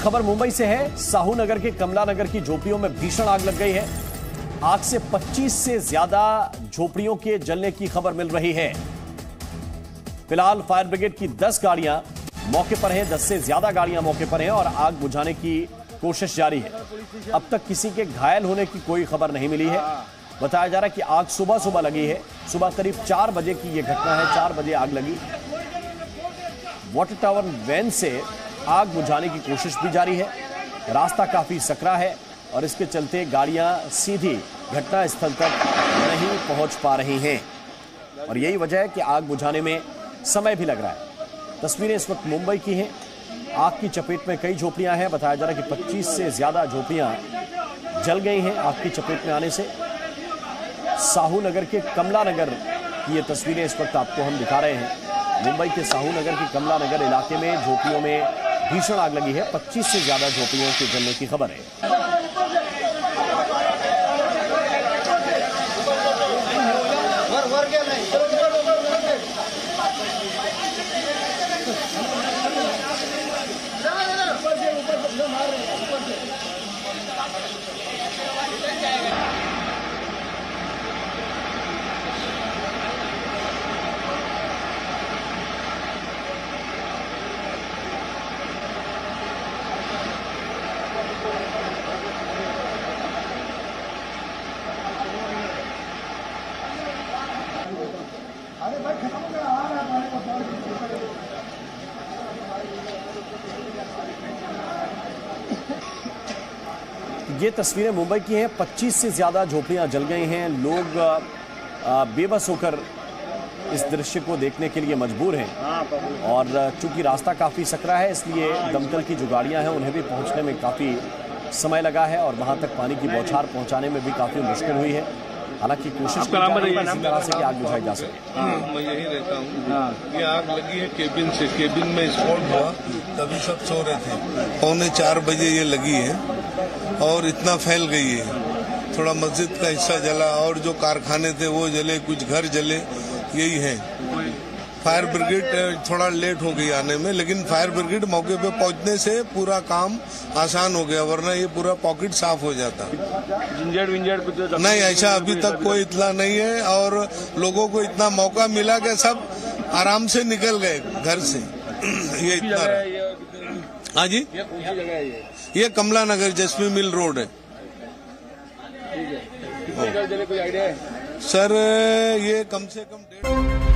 खबर मुंबई से है, साहू नगर के कमला नगर की झोपड़ियों में भीषण आग लग गई है। आग से 25 से ज़्यादा झोपड़ियों के जलने की खबर मिल रही है। फ़िलहाल फायर ब्रिगेड की 10 गाड़ियाँ मौके पर हैं 10 से ज़्यादा गाड़ियाँ मौके पर हैं और आग बुझाने की कोशिश जारी है। अब तक किसी के घायल होने की कोई खबर नहीं मिली है। बताया जा रहा है कि आग सुबह सुबह लगी है। सुबह करीब चार बजे की यह घटना है, चार बजे आग लगी। वाटर टावर वैन से आग बुझाने की कोशिश भी जारी है। रास्ता काफ़ी सकरा है और इसके चलते गाड़ियाँ सीधी घटना स्थल तक नहीं पहुँच पा रही हैं। और यही वजह है कि आग बुझाने में समय भी लग रहा है। तस्वीरें इस वक्त मुंबई की हैं। आग की चपेट में कई झोपड़ियाँ हैं। बताया जा रहा है कि 25 से ज़्यादा झोपड़ियाँ जल गई हैं आग की चपेट में आने से। साहू नगर के कमला नगर की ये तस्वीरें इस वक्त आपको हम दिखा रहे हैं। मुंबई के साहू नगर के कमला नगर इलाके में झोपड़ियों में भीषण आग लगी है। 25 से ज़्यादा झोपड़ियों के जलने की खबर। है ये तस्वीरें मुंबई की हैं। 25 से ज़्यादा झोपड़ियाँ जल गई हैं। लोग बेबस होकर इस दृश्य को देखने के लिए मजबूर हैं। और चूँकि रास्ता काफ़ी सकरा है, इसलिए दमकल की जो गाड़ियाँ हैं, उन्हें भी पहुँचने में काफ़ी समय लगा है और वहाँ तक पानी की बौछार पहुँचाने में भी काफ़ी मुश्किल हुई है। हालाँकि कोशिश की रहा है इसी तरह से कि आग बुझाई जा सके। हाँ, मैं यही रहता हूँ। ये आग लगी है केबिन से। केबिन में स्पॉट हुआ तभी सब सो रहे थे। पौने चार बजे ये लगी है और इतना फैल गई है। थोड़ा मस्जिद का हिस्सा जला और जो कारखाने थे वो जले कुछ घर जले यही है। फायर ब्रिगेड थोड़ा लेट हो गई आने में लेकिन फायर ब्रिगेड मौके पे पहुँचने से पूरा काम आसान हो गया वरना ये पूरा पॉकेट साफ़ हो जाता। इंजर्ड विंजर्ड कुछ नहीं ऐसा अभी तक कोई इतना नहीं है और लोगों को इतना मौका मिला कि सब आराम से निकल गए घर से। ये इतना। है? जी? ये कमला नगर जसमी मिल रोड है? सर ये कम से कम डेढ़